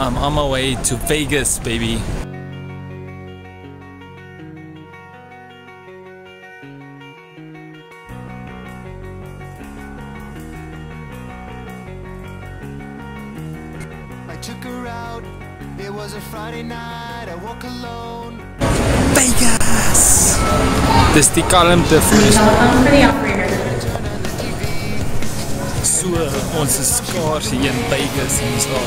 I'm on my way to Vegas, baby. I took her out. It was a Friday night. I woke alone. Vegas! Dis die kalmte van die Um, for the operator. So, ons is skaars hier in Vegas en ons daar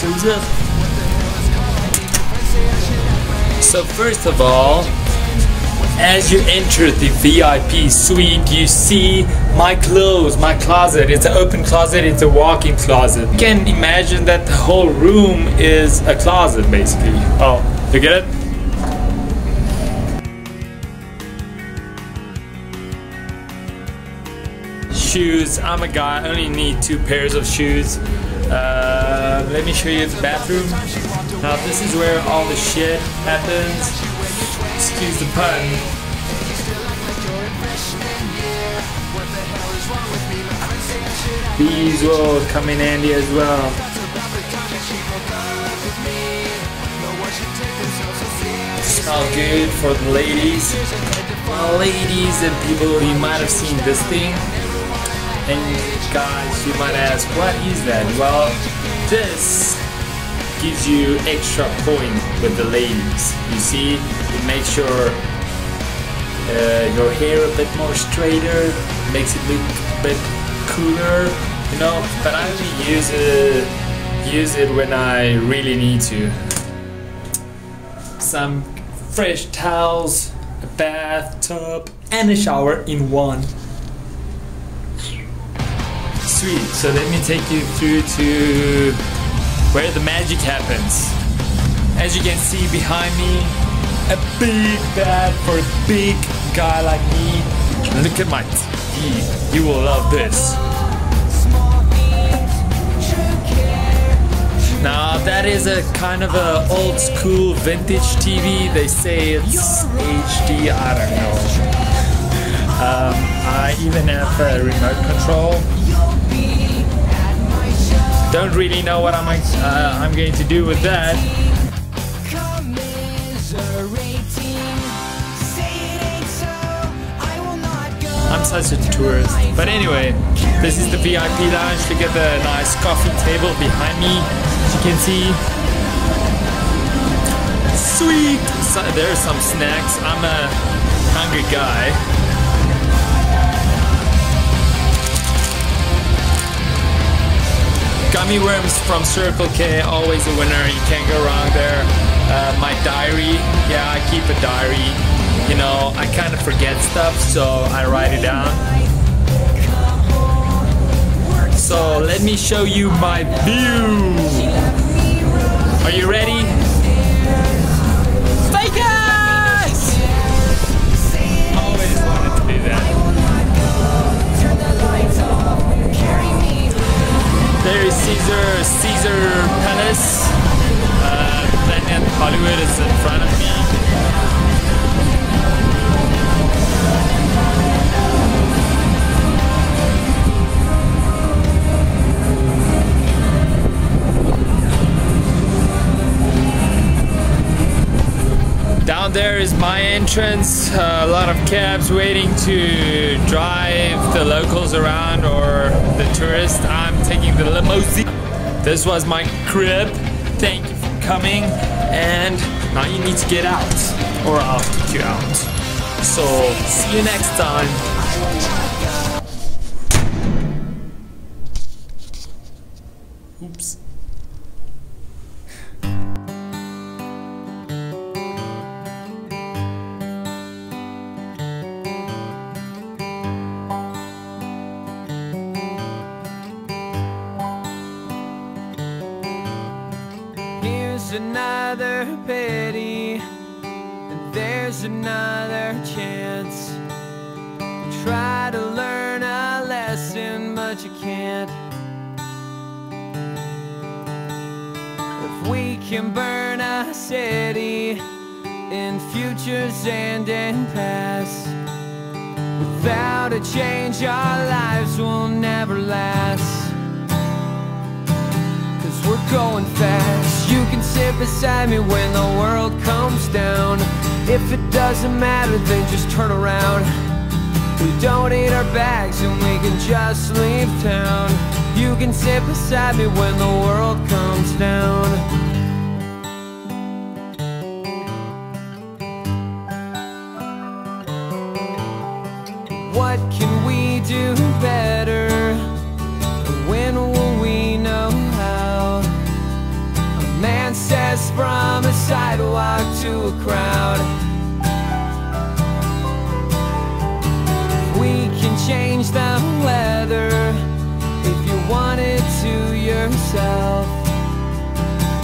Close up. So first of all, as you enter the VIP suite, you see my clothes, my closet. It's an open closet, it's a walk-in closet. You can imagine that the whole room is a closet basically. Oh, you get it? Shoes, I'm a guy, I only need two pairs of shoes. Uh, let me show you the bathroom. Now this is where all the shit happens. Excuse the pun. These will come in handy as well. Smell good for the ladies. Ladies and people, you might have seen this thing. And guys, you might ask, what is that? Well, this gives you extra point with the ladies. You see, it makes your uh, your hair a bit more straighter, makes it look a bit cooler, you know. But I only use it use it when I really need to. Some fresh towels, a bathtub, and a shower in one. Sweet. So let me take you through to where the magic happens. As you can see behind me, a big bed for a big guy like me. Look at my TV. You will love this. Now that is a kind of a old school vintage TV. They say it's HD. I don't know. Um, I even have a remote control. Don't really know what I'm uh, I'm going to do with that. I'm such a tourist. But anyway, this is the VIP lounge. Look at the nice coffee table behind me. As you can see. Sweet! So, are some snacks. I'm a hungry guy. Gummy worms from Circle K, always a winner. You can't go wrong there. Uh, my diary, yeah, I keep a diary. You know, I kind of forget stuff, so I write it down. So let me show you my view. Are you ready? Vegas! Always wanted to do that. Caesar, Caesar Palace. Uh, Planet Hollywood is in front of me. Down there is my entrance. Uh, a lot of cabs waiting to drive the locals around or the tourists. I'm the limousine. This was my crib. Thank you for coming. And now you need to get out or I'll kick you out. So see you next time. Oops. There's another pity, and there's another chance. Try to learn a lesson, but you can't. If we can burn a city in futures and in past, without a change, our lives will never last. Cause we're going fast. You can sit beside me when the world comes down. If it doesn't matter, then just turn around. We don't need our bags and we can just leave town. You can sit beside me when the world comes down. To a crowd. We can change the weather if you want it to yourself.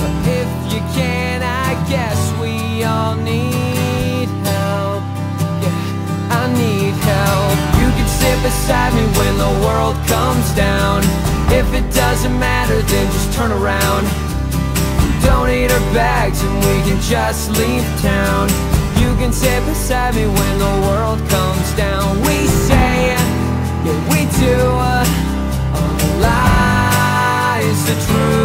But if you can, I guess we all need help. Yeah, I need help. You can sit beside me when the world comes down. If it doesn't matter, then just turn around. Don't need our bags and we can just leave town. You can sit beside me when the world comes down. We say, yeah, we do. All lies the truth,